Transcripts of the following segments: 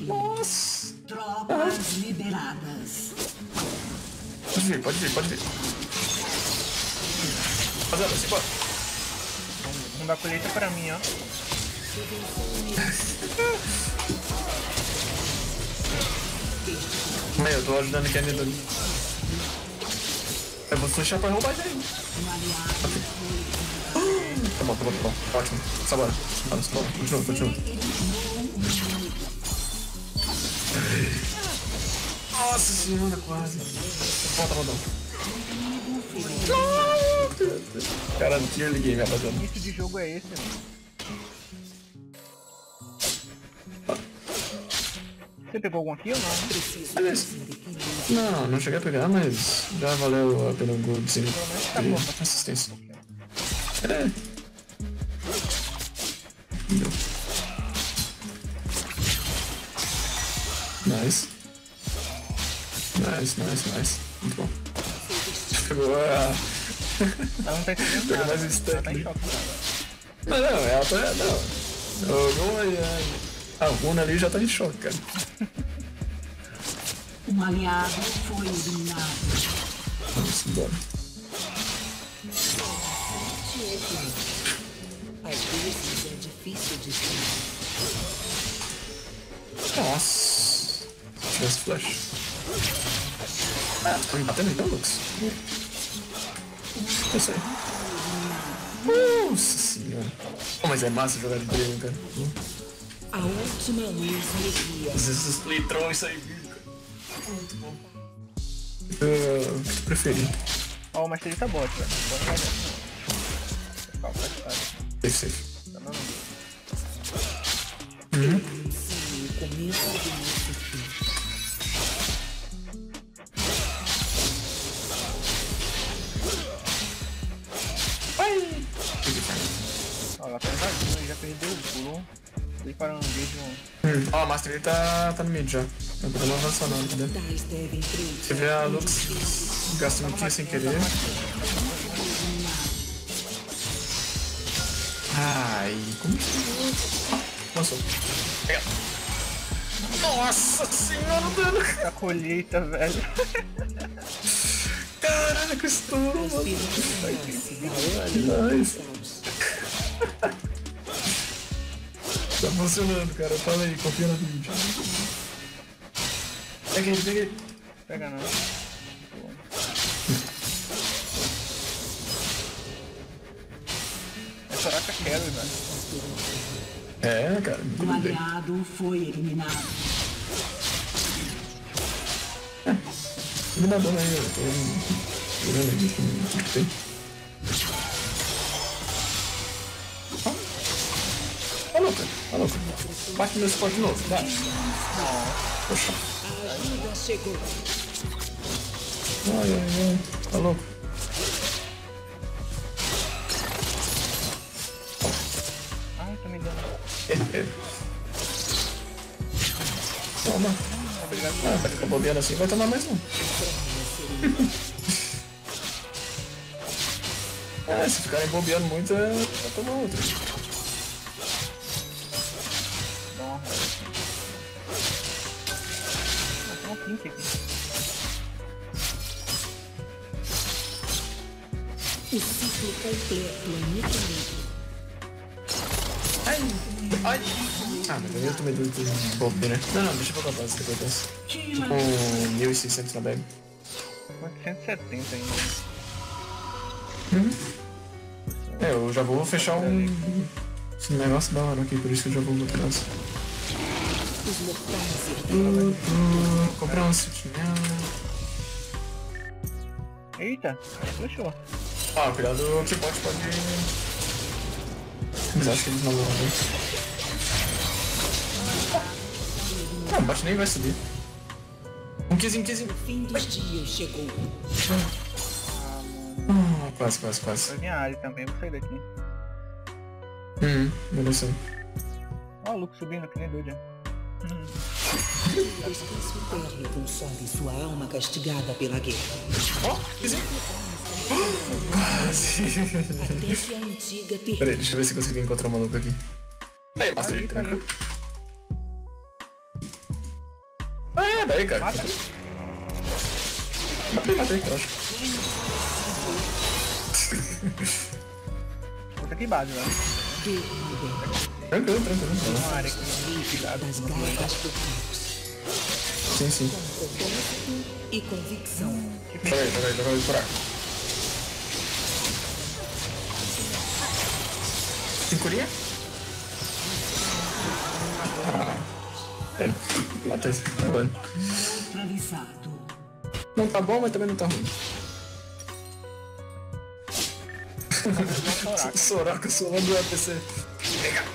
Nossa! Tropas liberadas. Pode vir, pode vir, pode vir. Rapaziada, se bora. Vamos dar colheita pra mim, ó. Aí, eu tô ajudando aqui a dona. Eu vou flechar pra roubar ele. Tá bom, tá bom, tá bom. Ótimo. Só bora. Bora. Continua, continua. Nossa senhora, quase. Volta, Rodão. Cara, no tier game, rapaziada. Que de jogo é esse, mano? Você pegou algum aqui ou não? Aliás, não, não cheguei a pegar, mas já valeu a pena o tá bom. de assistência. É. Deu. Nice. Nice, nice, nice. Muito bom. Pegou a... Ela não tá entendendo nada. mais Ela stack. tá em choque, cara. Não, não, ela tá... Não. A... A Runa ali já tá em choque, cara. Um aliado foi eliminado. Vamos embora. Às vezes é difícil de ser. Nossa. Tivesse flash. Ah, tô me batendo então, Lux? Eu sei. Nossa senhora. Pô, mas é massa jogar de Draven, cara. A última luz me guia. Às vezes splitrou isso aí, cara. Muito bom. Uh, o que tu preferir? Ó, o Master tá bot, velho. Bora lá tá claro. Safe, safe. Dei para um beijo. Hum. Ó, a Master ele tá, tá no mid já. Não tô não avançar não, entendeu? Você vê a Lux gastando aqui sem querer. Ai, como que. Lançou. Pega. Nossa senhora, dano! A colheita, velho. Caraca, estouro, mano. Transpiração Nice. caos. Tá funcionando, cara. Fala aí, confia no vídeo. Pega ele, pega ele. Pega não. É Soraka velho. É, cara, bem. aliado foi eliminado. Combinadão aí, eu tô olhando aqui o que que tem. Ó, louca. Bate no meu suporte de novo, bate. Poxa. Ai, ai, ai. Tá louco. Ai, tá me dando. Toma. Obrigado. Ah, vai ficar bobeando assim, vai tomar mais um. É, se ficarem bobeando muito, é... vai tomar outro. 30 O ciclo completo é Ah, mas eu tomei dois de golpe, né? Não, não, deixa eu colocar a base que acontece. Tipo, 1600 na bag. 470 ainda. Uhum. É, eu já vou fechar um, um negócio da hora aqui, por isso que eu já vou no próximo. Os mortais comprar um sentinela. Eita, fechou. Ah, cuidado, o Tripod pode... Mas acho que eles não vão ver. Não, o bot nem vai subir. Um quezinho, um quezinho. fim dos dias chegou. Ah, quase, quase, quase. Vai vir a área também, vou sair daqui. Hum, mereceu. Ó, o Luke subindo que nem doido. O descanso eterno consome sua alma castigada pela guerra. Até que a antiga Pera aí, termine. deixa eu ver se consigo encontrar o maluco aqui. Aí, Master, Aí, tranquilo. Sai daí, cara. Mata. Matei, matei, eu acho. Puta que base, velho. Tranquilo, tranquilo. Uma área caos. Sim, sim. E convicção. Joga aí, joga aí, joga aí por aqui. Tem curinha? Ah. É, matei. Tá bom. Neutralizado. Não tá bom, mas também não tá ruim. Soraka solando do APC.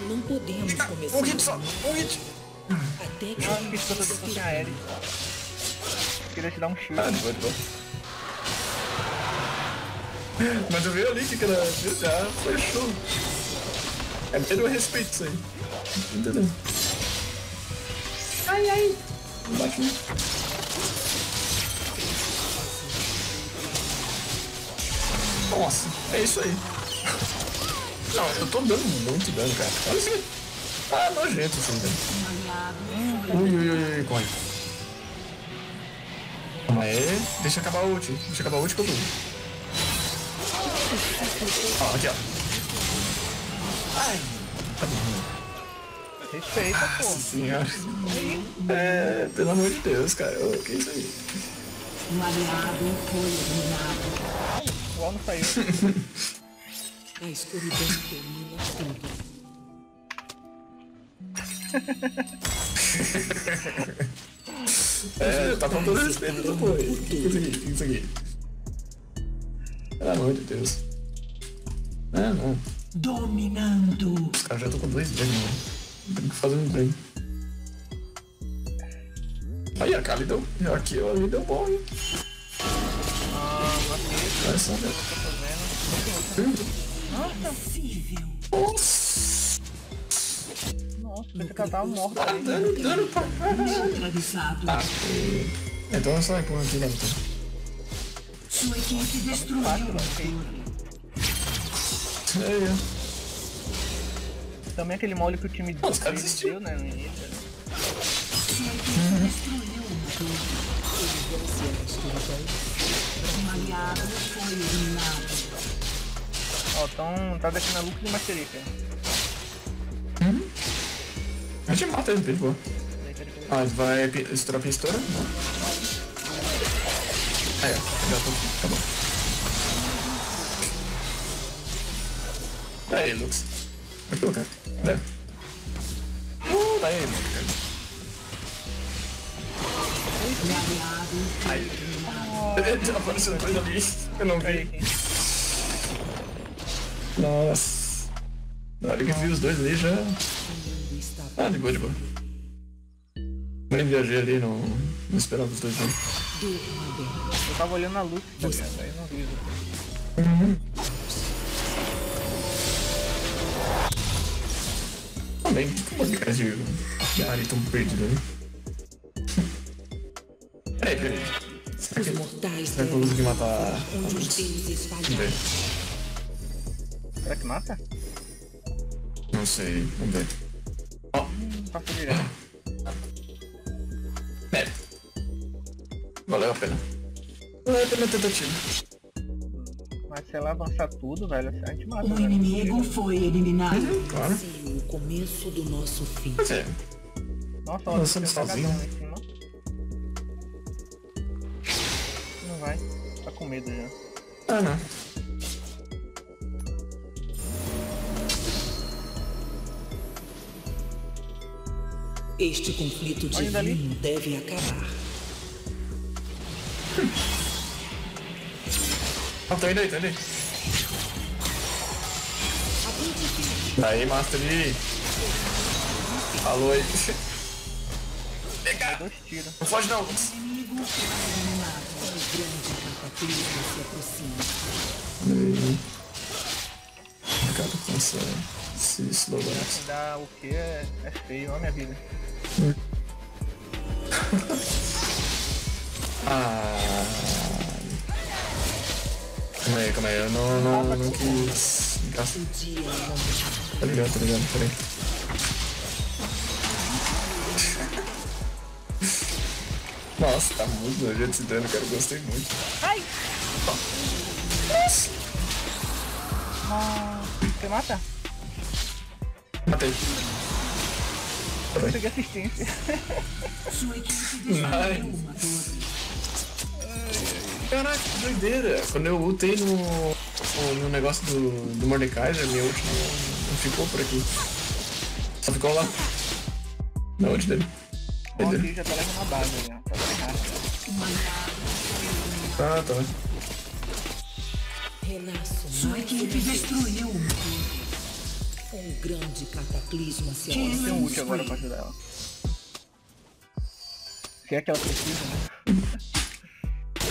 Não podemos começar Um hit só, um hit. até que Eu acho que isso eu tô sem aéreo. Queria te dar um shield. Ah, de boa. Mas eu vi ali que era. Já foi show. É meio respeito isso aí. Entendeu? Ai, ai. Não bate não. Nossa, é isso aí. Não, eu tô dando muito dano, cara. Olha isso aqui. Ah, nojento assim. Um aliado Ui, ui, ui, ui, corre. Calma aí. Deixa acabar o ult. Deixa acabar o ult que eu vou. Ó, aqui, ó. Ai. Tá bom. Respeita, pô. Nossa senhora. É, pelo amor de Deus, cara. Ô, que isso aí? Um aliado foi eliminado. O não saiu. a escuridão domina tudo. É, tá faltando respeito porra aí. O que é isso aqui? O que é isso aqui? Pelo amor de Deus. Ah, não. Dominando. Os caras já estão com dois bem, mano. Tem que fazer um bem. Aí, a Kali deu. Aqui, ó, ali deu bom, hein? Ah, matei. Olha só, velho. Tô Possível. Nossa, Nossa, que ela tava morta tá dando dano pra caralho. Ah, então é só empurra aqui, né? então. Sua equipe destruiu. É. Também aquele mole que o time Os caras né? No início. Sua equipe destruiu o motor. Um aliado foi eliminado. Ó, então tá deixando a Lux e Masterica. A gente mata ele, pô. Ah, vai estourar a pistola? Aí, ó. Já tô. Tá bom. Aí, Lux. Vai colocar. Deve. Uh, daí, foi Aí. apareceu coisa ali. Eu não vi. Nossa. Na hora que eu vi os dois ali já. Ah, de boa, de boa. Nem viajei ali, não, não esperava os dois ali. Eu tava olhando a Lux, tá ligado? Aí não vi. Também, como que é de, de área tão perdido ali? Peraí, peraí. Será que, Os será que eu devem consegui matar os deuses Vamos ver. Será que mata? Não sei, vamos ver. Ó, Passa direto. é. Valeu a pena. Valeu a pena a tentativa. Mas se ela avançar tudo, velho, a gente mata. Um velho. inimigo foi eliminado. Claro. Sim, o começo do nosso fim. Mas é, Nossa, tem um sozinho. em cima. Não vai. Tá com medo já. ah não. Este conflito dali. divino deve acabar. Ah, tô indo aí, tô indo aí. Aí, Master Yi. Alô aí. Tiros. Não foge não, Lux. se aproxima. Aí. Essa, esse slowdown. Dá o que é, é feio, ó minha vida. Ah. Calma aí, calma aí. Eu não, não, não quis gastar. O dia não Tá ligado, tá ligado, peraí. Nossa, tá muito nojento esse dano, cara. Eu gostei muito. Ai! Nossa! Ah, você mata? Matei. Eu peguei assistência. Nice. Caraca, que doideira. Quando eu ultei no, no negócio do, do Mordekaiser, minha ult não, não ficou por aqui. Só ficou lá. Na ult dele. Aqui já tá levando a base ali. Pra ferrar. Ah, tá. Renasço Sua equipe destruiu. Um grande cataclisma se Que- avança. Tem um ult agora pra ajudar ela. Se é que ela precisa, né?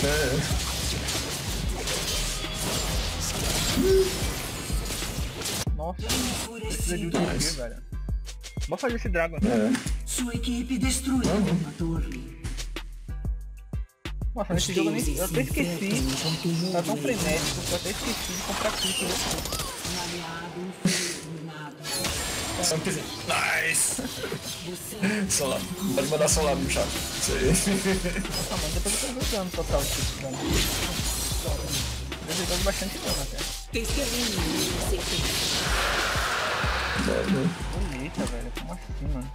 É. Nossa, precisa de ult aqui, velho. Vou fazer esse Dragon aqui. É. Sua equipe destruiu uma torre. Nossa, Os nesse jogo eu, nem, eu até esqueci. Tá tão frenético que eu até esqueci de comprar kit desse Nice! Solar. Pode mandar solar no chat. Isso aí. Ah, mas depois eu tô jogando total de kit dano. Eu bastante dano até. Mano. Bonita, velho. Como assim, mano?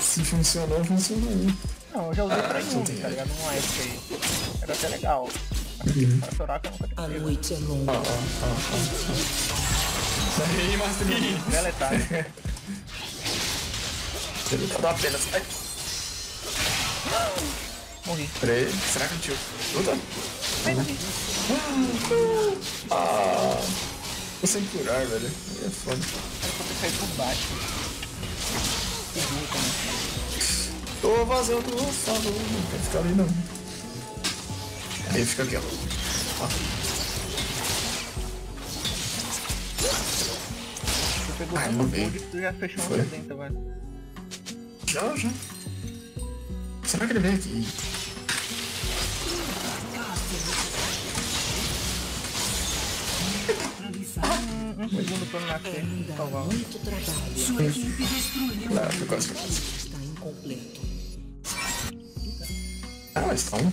Se funcionou, funcionou. Não, eu já usei pra Ah, nenhum, entendi. tá ligado? Numa época aí. Era até legal. Eu A noite é longa. ó, ó, ó. Isso aí, Mastrinho. Deletar. Ele tá apenas. Ai, Morri. peraí. Será que ele tio? Luta? Ah. Tô sem curar, velho. É foda. Era pra ter saído por baixo. Tô vazando, favor. Não quero ficar ali, não. Aí fica aqui, ó. Ó. Tu pegou Ai, tanto que tu já fechou Foi. uma 70, velho. Já, já. Será que ele vem aqui? Um segundo pra nascer. Há Salvar. muito trabalho. Sua equipe destruiu quase, foi quase. Está incompleto. Tá um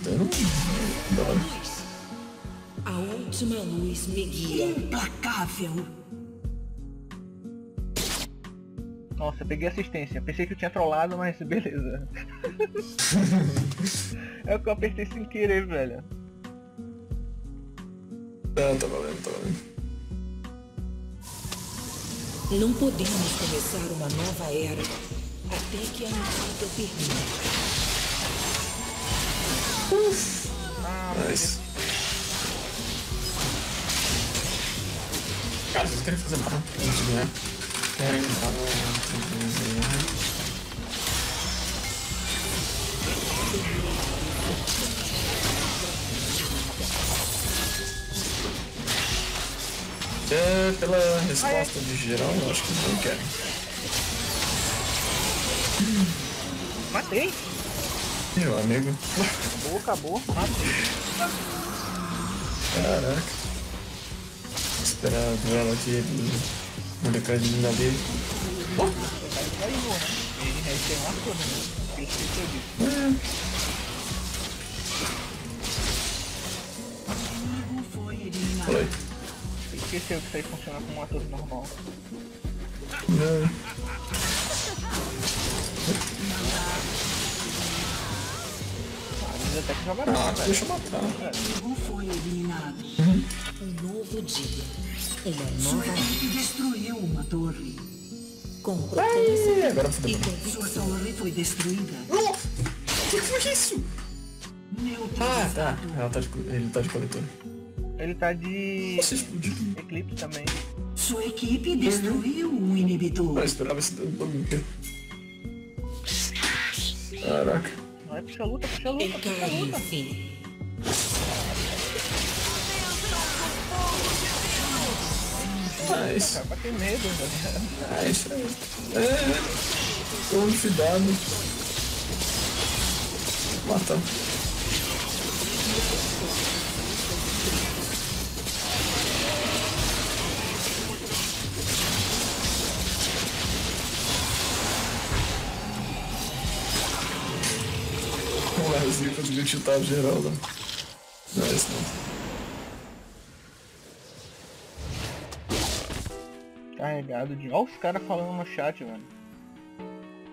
hora. A última luz me guia. implacável. Nossa, peguei assistência. Pensei que eu tinha trollado, mas beleza. é o que eu apertei sem querer, velho. Ah, tá valendo, tá valendo. Não podemos começar uma nova era até que a antiga termine. Nice. Cara, vocês querem fazer ganhar? Querem ganhar? É, pela resposta de geral, eu acho que não querem. Matei. Meu amigo. Acabou, acabou. Caraca. Esperar a duelo aqui do Mordecaizinho ali. O cara caiu, né? Ele né? Ele esqueceu disso. Inimigo foi esqueceu que isso aí funciona como um ator normal. Não. Ah, eles até que jogaram, Ah, velho. deixa eu matar. Inimigo foi eliminado. Um novo dia. Uma Sua nova equipe destruiu uma torre. com Ih, agora e fodeu. Sua torre foi destruída. Nossa! O que foi isso? Ah, tá. Ela tá de, ele tá de coletor. Ele tá de Você explodiu. Eclipse também. Sua equipe destruiu o inibidor. Eu esperava esse dano mundo. Caraca. Vai, puxa a luta, puxa a luta, puxa luta. fim. Nice. Cara, pra ter medo, velho. Nice. É. Todo fidado. Mata. Brasil conseguiu chutar geral lá. Não, esse não. Carregado de. Olha os caras falando no chat, mano.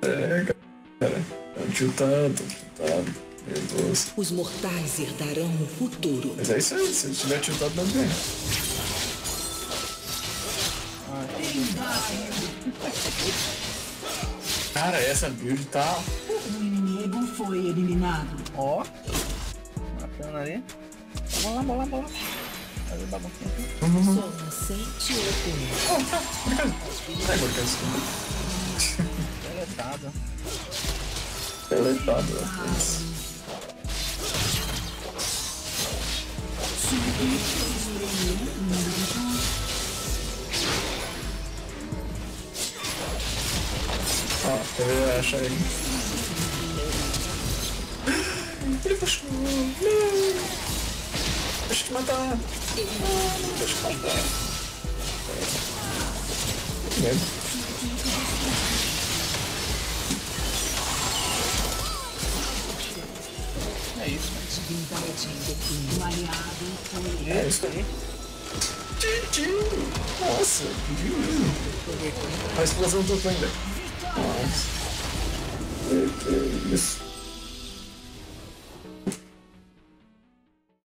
É, cara. Tá chutando, tá chutando. Deus. Os mortais herdarão o futuro. Mas é isso aí, se ele tiver chutado, nós ganhamos. Cara, essa build tá. Foi eliminado. Ó. Matando ali. Vamos lá, vamos lá, vamos lá. Fazer baguncinha aqui. Só aceite ou oponente. Ai, Morcas. Deletado. Deletado. Ó, quer ver? Acha aí. Ele Não. Deixa te matar. Deixa te matar. Medo. É isso. É isso aí. Nossa, que. A explosão tocou ainda. Nossa. Meu Deus.